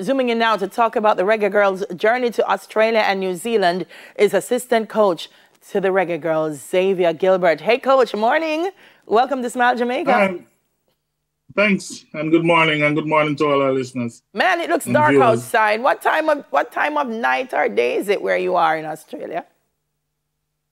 Zooming in now to talk about the Reggae Girls' journey to Australia and New Zealand is assistant coach to the Reggae Girls, Xavier Gilbert. Hey, coach, morning. Welcome to Smile Jamaica. Hi. Thanks, and good morning, and good morning to all our listeners. Man, it looks dark viewers. outside. What time of what time of night or day is it where you are in Australia?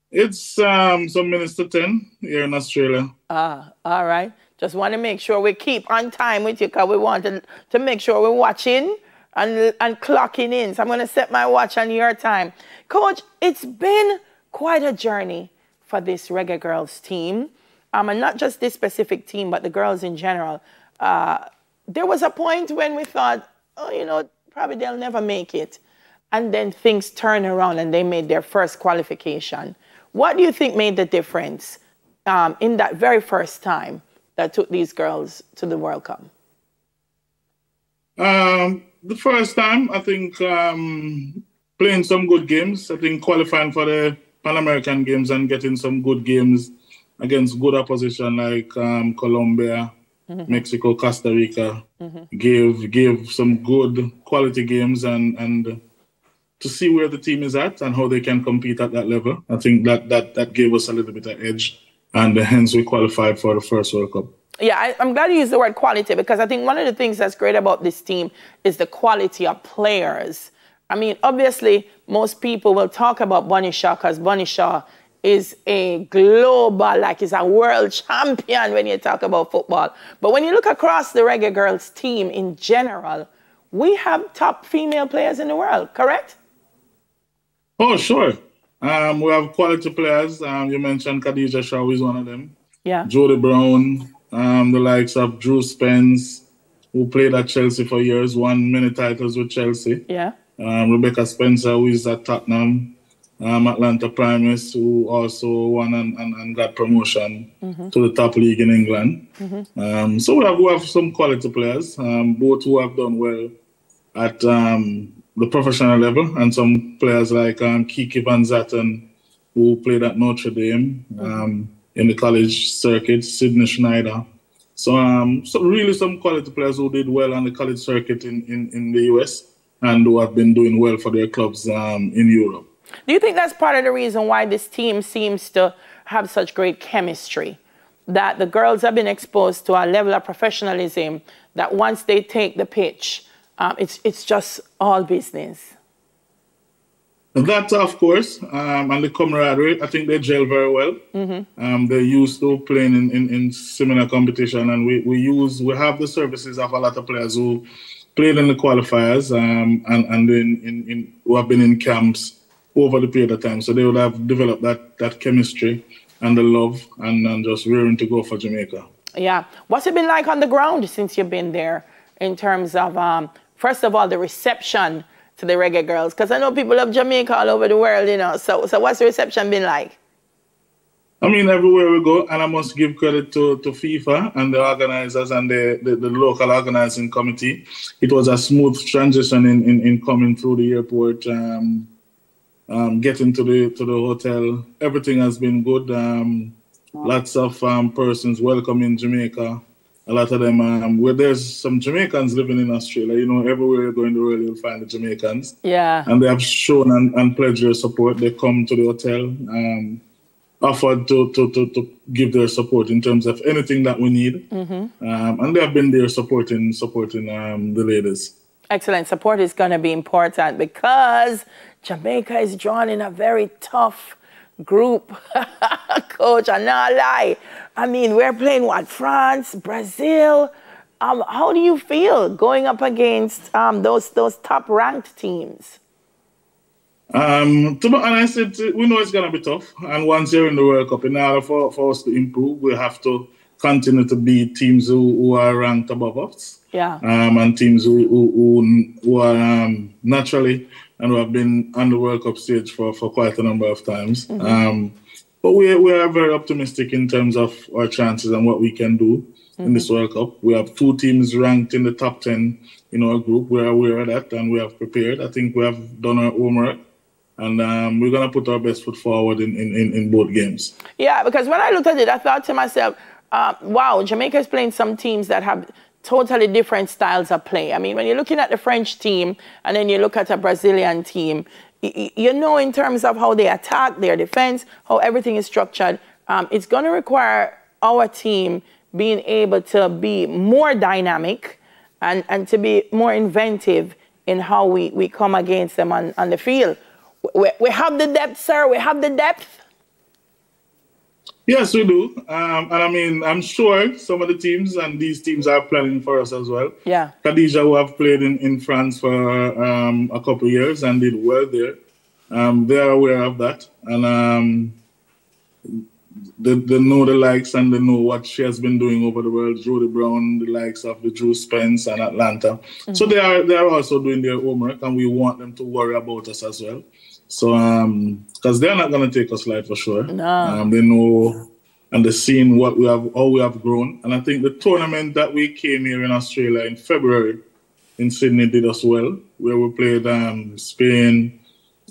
It's um, some minutes to ten here in Australia. Ah, all right. Just want to make sure we keep on time with you because we want to, to make sure we're watching and, and clocking in. So I'm going to set my watch on your time. Coach, it's been quite a journey for this Reggae Girls team. Um, and not just this specific team, but the girls in general. Uh, there was a point when we thought, oh, you know, probably they'll never make it. And then things turned around and they made their first qualification. What do you think made the difference um, in that very first time that took these girls to the World Cup? Um, the first time, I think um, playing some good games. I think qualifying for the Pan American Games and getting some good games against good opposition like um, Colombia, mm-hmm. Mexico, Costa Rica, mm-hmm. give give some good quality games and and to see where the team is at and how they can compete at that level. I think that that that gave us a little bit of edge, and hence we qualified for the first World Cup yeah, I, am glad you used the word quality because I think one of the things that's great about this team is the quality of players. I mean, obviously, most people will talk about Bunny Shaw because Bunny Shaw is a global, like he's a world champion when you talk about football. But when you look across the Reggae Girls team in general, we have top female players in the world, correct? Oh, sure. Um, we have quality players. Um, you mentioned Khadija Shaw is one of them. Yeah. Jody Brown, um, the likes of Drew Spence, who played at Chelsea for years, won many titles with Chelsea. Yeah. Um, Rebecca Spencer, who is at Tottenham. Um, Atlanta Primus, who also won and, and, and got promotion mm-hmm. to the top league in England. Mm-hmm. Um, so we have, we have some quality players, um, both who have done well at um, the professional level, and some players like um, Kiki Van Zanten, who played at Notre Dame. Mm-hmm. In the college circuit, Sydney Schneider. So, um, so really some quality players who did well on the college circuit in, in, in the US and who have been doing well for their clubs um, in Europe. Do you think that's part of the reason why this team seems to have such great chemistry? That the girls have been exposed to a level of professionalism that once they take the pitch, um, it's, it's just all business. That, of course, um, and the camaraderie, I think they gel very well. Mm-hmm. Um, they're used to playing in, in, in, similar competition, and we, we use we have the services of a lot of players who played in the qualifiers um, and and in, in, in, who have been in camps over the period of time. So they would have developed that that chemistry and the love and, and just rearing to go for Jamaica. Yeah, what's it been like on the ground since you've been there in terms of um, first of all the reception? To the reggae girls? Because I know people love Jamaica all over the world, you know. So, so what's the reception been like? I mean, everywhere we go, and I must give credit to, to FIFA and the organizers and the, the, the local organizing committee. It was a smooth transition in, in, in coming through the airport, um, um, getting to the to the hotel. Everything has been good. Um, lots of um, persons welcoming Jamaica a lot of them, um, where there's some Jamaicans living in Australia, you know, everywhere you go in the world, you'll find the Jamaicans. Yeah. And they have shown and, and pledged their support. They come to the hotel, um, offered to, to, to, to give their support in terms of anything that we need. Mm-hmm. Um, and they have been there supporting, supporting um, the ladies. Excellent. Support is going to be important because Jamaica is drawn in a very tough group. Coach, I not lie. I mean, we're playing what? France, Brazil. Um, how do you feel going up against um, those those top ranked teams? Um, to be honest, it, we know it's going to be tough. And once you're in the World Cup, in order for, for us to improve, we have to continue to beat teams who, who are ranked above us. Yeah. Um, and teams who, who, who are um, naturally and who have been on the World Cup stage for, for quite a number of times. Mm-hmm. Um, but we, we are very optimistic in terms of our chances and what we can do mm-hmm. in this. World Cup. We have two teams ranked in the top 10 in our group. We're aware of that and we have prepared. I think we have done our homework and um, we're going to put our best foot forward in, in, in, both games. Yeah, because when I looked at it, I thought to myself, uh, wow, Jamaica is playing some teams that have totally different styles of play. I mean, when you're looking at the French team and then you look at a Brazilian team, you know, in terms of how they attack, their defense, how everything is structured, um, it's going to require our team being able to be more dynamic and, and to be more inventive in how we, we come against them on, on the field. We, we have the depth, sir. We have the depth. Yes, we do. Um, and I mean, I'm sure some of the teams and these teams are planning for us as well. Yeah. Khadija, who have played in, in France for um, a couple of years and did well there, um, they are aware of that. And um, they, they know the likes and they know what she has been doing over the world. Jody Brown, the likes of the Drew Spence and Atlanta. Mm-hmm. So they are they are also doing their homework, and we want them to worry about us as well. So um, because they're not gonna take us light for sure. No. Um, they know and they've seen what we have, how we have grown. And I think the tournament that we came here in Australia in February in Sydney did us well, where we played um, Spain,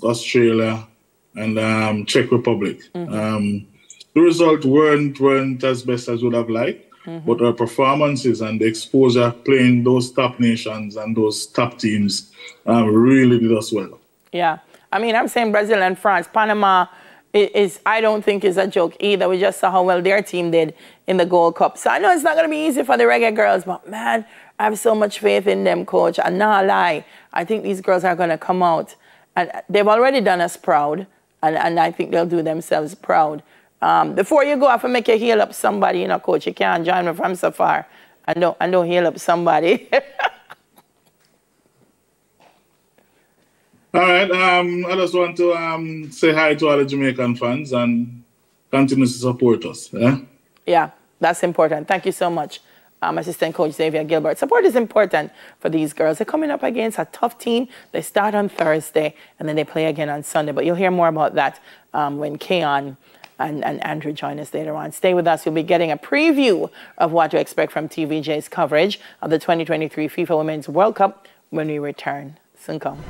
Australia, and um, Czech Republic. Mm-hmm. Um, the results weren't weren't as best as we would have liked, mm-hmm. but our performances and the exposure playing those top nations and those top teams um, really did us well. Yeah, I mean, I'm saying Brazil and France, Panama is I don't think is a joke either. We just saw how well their team did in the Gold Cup. So I know it's not going to be easy for the reggae girls, but man, I have so much faith in them, coach. And not a lie, I think these girls are going to come out. And they've already done us proud, and, and I think they'll do themselves proud. Um, before you go off and make you heal up somebody, you know, coach, you can't join me from so far and don't, and don't heal up somebody. all right. Um, I just want to um, say hi to all the Jamaican fans and continue to support us. Yeah, yeah that's important. Thank you so much. Um, Assistant Coach Xavier Gilbert. Support is important for these girls. They're coming up against a tough team. They start on Thursday and then they play again on Sunday. But you'll hear more about that um, when Keon and, and Andrew join us later on. Stay with us. You'll be getting a preview of what to expect from TVJ's coverage of the 2023 FIFA Women's World Cup when we return. Soon come.